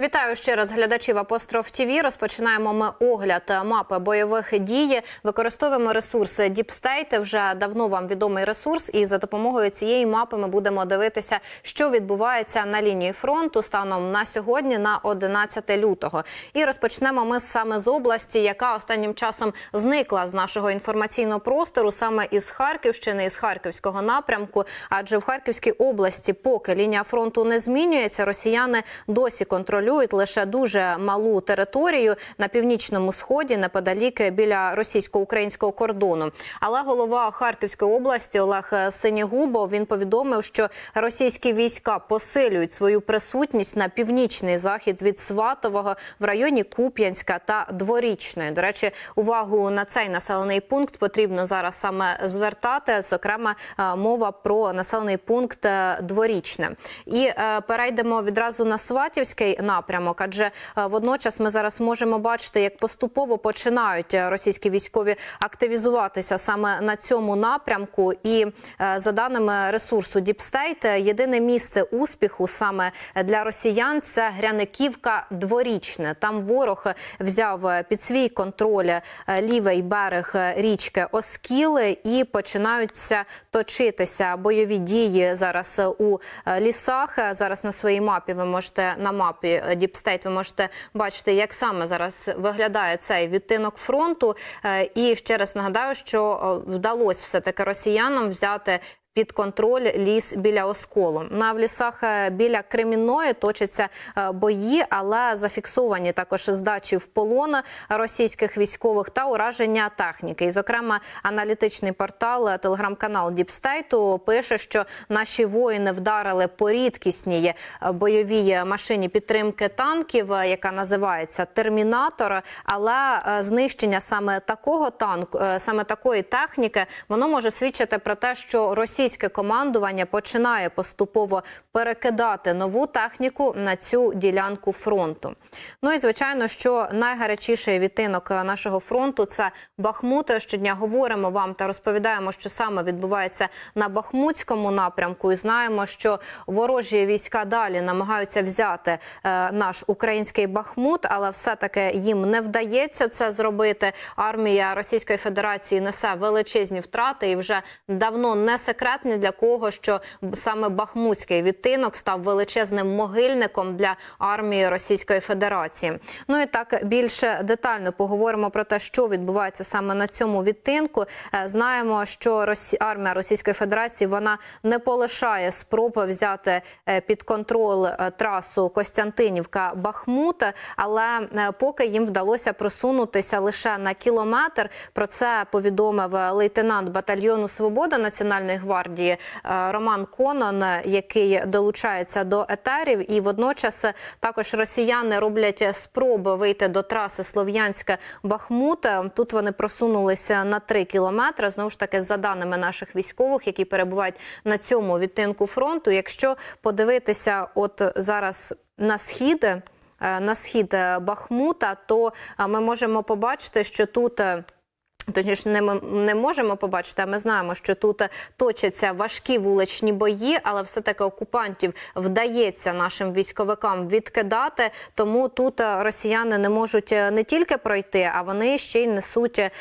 Вітаю ще раз глядачів Апостроф TV. Розпочинаємо ми огляд мапи бойових дій. Використовуємо ресурс DeepState. Вже давно вам відомий ресурс, і за допомогою цієї мапи ми будемо дивитися, що відбувається на лінії фронту станом на сьогодні, на 11 лютого. І розпочнемо ми саме з області, яка останнім часом зникла з нашого інформаційного простору, саме із Харківщини, із Харківського напрямку. Адже в Харківській області, поки лінія фронту не змінюється, росіяни досі контролюють контролюють лише дуже малу територію на північному сході, неподалік біля російсько-українського кордону. Але голова Харківської області Олег Синігубов він повідомив, що російські війська посилюють свою присутність на північний захід від Сватового в районі Куп'янська та Дворічної. До речі, увагу на цей населений пункт потрібно зараз саме звертати. Зокрема, е, мова про населений пункт е, Дворічне. І е, перейдемо відразу на Сватівський напрямок напрямок, адже е, водночас ми зараз можемо бачити, як поступово починають е, російські військові активізуватися саме на цьому напрямку. І е, за даними ресурсу DeepState, єдине місце успіху саме для росіян це Гряниківка, Дворічне. Там ворог взяв під свій контроль лівий берег річки Оскіл, і починаються точитися бойові дії зараз у лісах. Зараз на своїй мапі ви можете на мапі DeepState, ви можете бачити, як саме зараз виглядає цей відтинок фронту. Е, і ще раз нагадаю, що е, вдалося все таки росіянам взяти під контроль ліс біля Осколу. На в лісах е, біля Кремінної точаться е, бої, але зафіксовані також здачі в полон російських військових та ураження техніки. І, зокрема, аналітичний портал е, телеграм-канал DeepState у пише, що наші воїни вдарили по рідкісній бойовій машині підтримки танків, яка називається Термінатор. Але знищення саме такого танку, саме такої техніки, воно може свідчити про те, що Росія російське командування починає поступово перекидати нову техніку на цю ділянку фронту. Ну і звичайно, що найгарячіший відтинок нашого фронту це Бахмут. Щодня говоримо вам та розповідаємо, що саме відбувається на Бахмутському напрямку. І знаємо, що ворожі війська далі намагаються взяти е, наш український Бахмут, але все таки їм не вдається це зробити. Армія Російської Федерації несе величезні втрати і вже давно не секрет секрет ні для кого, що саме Бахмутський відтинок став величезним могильником для армії Російської Федерації. Ну і так більше детально поговоримо про те, що відбувається саме на цьому відтинку. Е, знаємо, що армія Російської Федерації вона не полишає спроби взяти е, під контроль е, трасу Костянтинівка Бахмут, але поки їм вдалося просунутися лише на кілометр. Про це повідомив лейтенант батальйону Свобода Національної гвардії гвардії е, Роман Конон, який долучається до етерів, і водночас також росіяни роблять спроби вийти до траси Слов'янське Бахмут. Тут вони просунулися на 3 кілометри. Знову ж таки, за даними наших військових, які перебувають на цьому відтинку фронту. Якщо подивитися, от зараз на схід. Е, на схід Бахмута, то е, ми можемо побачити, що тут Точніше, не ми не можемо побачити. а Ми знаємо, що тут точаться важкі вуличні бої, але все таки окупантів вдається нашим військовикам відкидати. Тому тут росіяни не можуть е, не тільки пройти, а вони ще й несуть е,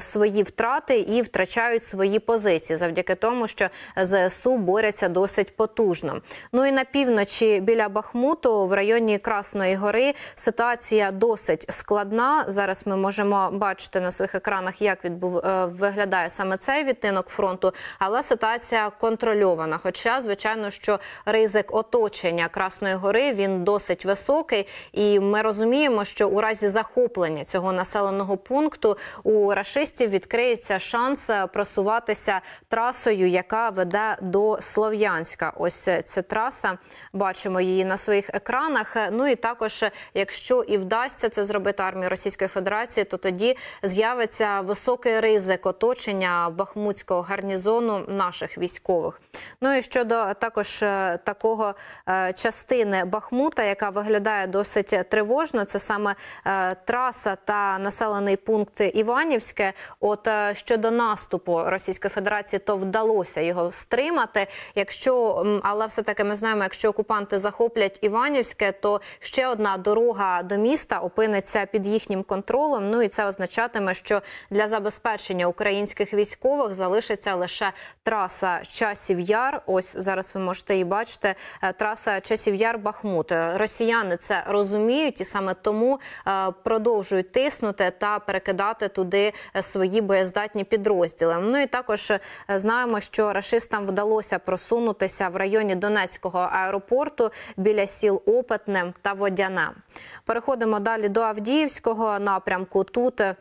свої втрати і втрачають свої позиції завдяки тому, що зсу борються досить потужно. Ну і на півночі біля Бахмуту, в районі Красної Гори, ситуація досить складна. Зараз ми можемо бачити на своїх екранах як відбув е, виглядає саме цей відтинок фронту, але ситуація контрольована. Хоча, звичайно, що ризик оточення Красної Гори він досить високий, і ми розуміємо, що у разі захоплення цього населеного пункту у рашистів відкриється шанс просуватися трасою, яка веде до Слов'янська. Ось ця траса. Бачимо її на своїх екранах. Ну і також, якщо і вдасться це зробити армії Російської Федерації, то тоді з'явиться в високий ризик оточення бахмутського гарнізону наших військових. Ну і щодо також е, такого е, частини Бахмута, яка виглядає досить тривожно, це саме е, траса та населений пункт Іванівське. От щодо наступу Російської Федерації, то вдалося його стримати. Якщо але все таки ми знаємо, якщо окупанти захоплять Іванівське, то ще одна дорога до міста опиниться під їхнім контролем. Ну і це означатиме, що для забезпечення українських військових залишиться лише траса часів яр. Ось зараз ви можете її бачити. Е, траса часів яр Бахмут. Росіяни це розуміють і саме тому е, продовжують тиснути та перекидати туди е, свої боєздатні підрозділи. Ну і також знаємо, що рашистам вдалося просунутися в районі Донецького аеропорту біля сіл Опитне та Водяне. Переходимо далі до Авдіївського напрямку. Тут Е,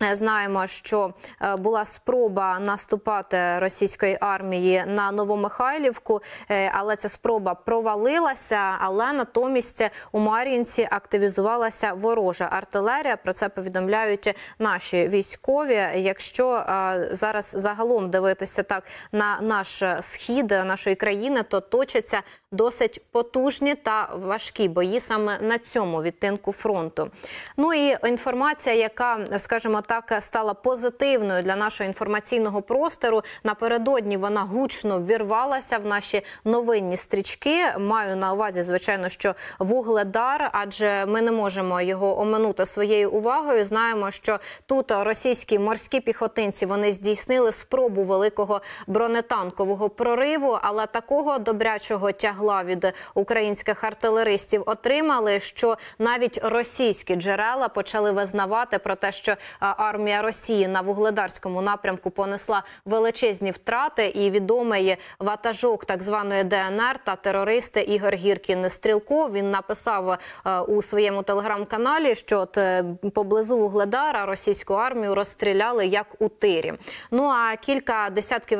знаємо, що е, була спроба наступати російської армії на Новомихайлівку, е, але ця спроба провалилася. Але натомість у Мар'їнці активізувалася ворожа артилерія. Про це повідомляють наші військові. Якщо зараз загалом дивитися так на наш схід нашої країни, то точаться досить потужні та важкі бої саме на цьому відтинку фронту. Ну і інформація, яка скажімо так стала позитивною для нашого інформаційного простору. Напередодні вона гучно вірвалася в наші новинні стрічки. Маю на увазі, звичайно, що вугледар, адже ми не можемо його оминути своєю увагою. Знаємо, що тут російські морські піхотинці вони здійснили спробу великого бронетанкового прориву, але такого добрячого тягла від українських артилеристів отримали, що навіть російські джерела почали визнавати про те, що армія Росії на вугледарському напрямку понесла величезні втрати, і відомий ватажок так званої ДНР та терористи Ігор Гіркін Стрілков він написав е, у своєму телеграм-каналі, що от е, поблизу вугледара російську армію розстріляли як у тирі. Ну а кілька десятків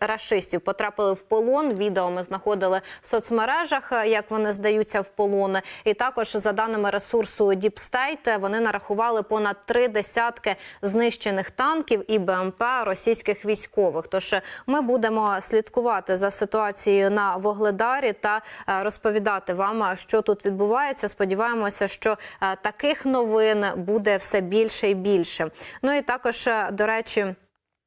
рашистів потрапили в полон. Відео ми знаходили в соцмережах, е, як вони здаються в полон. І також за даними ресурсу State, вони нарахували понад три десятки знищених танків і БМП російських військових. Тож ми будемо слідкувати за ситуацією на Вогледарі та е, розповідати вам, що тут відбувається. Сподіваємося, що е, таких новин буде все більше і більше. Ну і також е, до речі.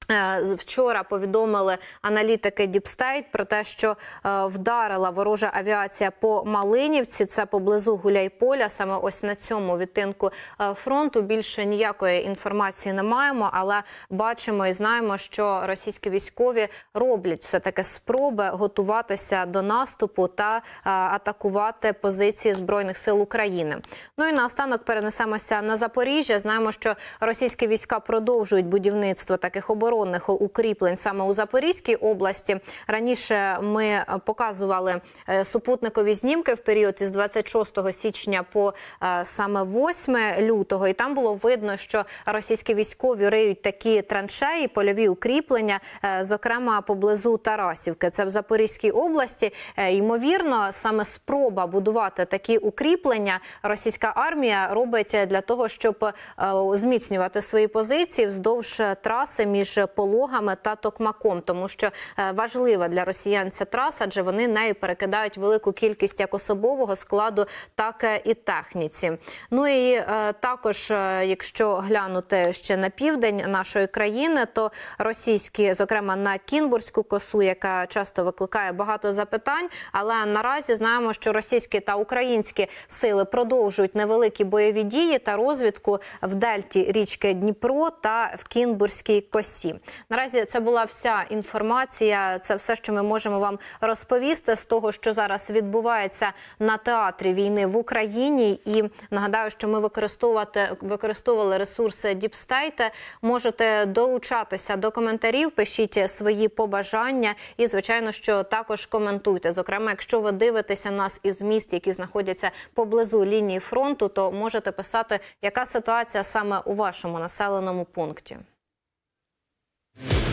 Е, вчора повідомили аналітики DeepState про те, що е, вдарила ворожа авіація по Малинівці. Це поблизу Гуляйполя. Саме ось на цьому відтинку е, фронту. Більше ніякої інформації не маємо, але бачимо і знаємо, що російські військові роблять все таки спроби готуватися до наступу та атакувати позиції збройних сил України. Ну і наостанок перенесемося на Запоріжжя. Знаємо, що російські війська продовжують будівництво таких оборон оборонних укріплень саме у Запорізькій області. Раніше ми показували е, супутникові знімки в період із 26 січня по е, саме 8 лютого, і там було видно, що російські військові риють такі траншеї, польові укріплення, е, зокрема поблизу Тарасівки. Це в Запорізькій області. Ймовірно, саме спроба будувати такі укріплення російська армія робить для того, щоб зміцнювати свої позиції вздовж траси між пологами та токмаком, тому що е, важлива для росіян ця траса, адже вони нею перекидають велику кількість як особового складу, так е, і техніці. Ну і е, також, якщо глянути ще на південь нашої країни, то російські, зокрема на Кінбурзьку косу, яка часто викликає багато запитань, але наразі знаємо, що російські та українські сили продовжують невеликі бойові дії та розвідку в дельті річки Дніпро та в Кінбурзькій косі. Наразі це була вся інформація. Це все, що ми можемо вам розповісти з того, що зараз відбувається на театрі війни в Україні. І нагадаю, що ми використовувати використовували ресурси Діпстейте. Можете долучатися до коментарів, пишіть свої побажання, і звичайно, що також коментуйте. Зокрема, якщо ви дивитеся нас із міст, які знаходяться поблизу лінії фронту, то можете писати, яка ситуація саме у вашому населеному пункті. We'll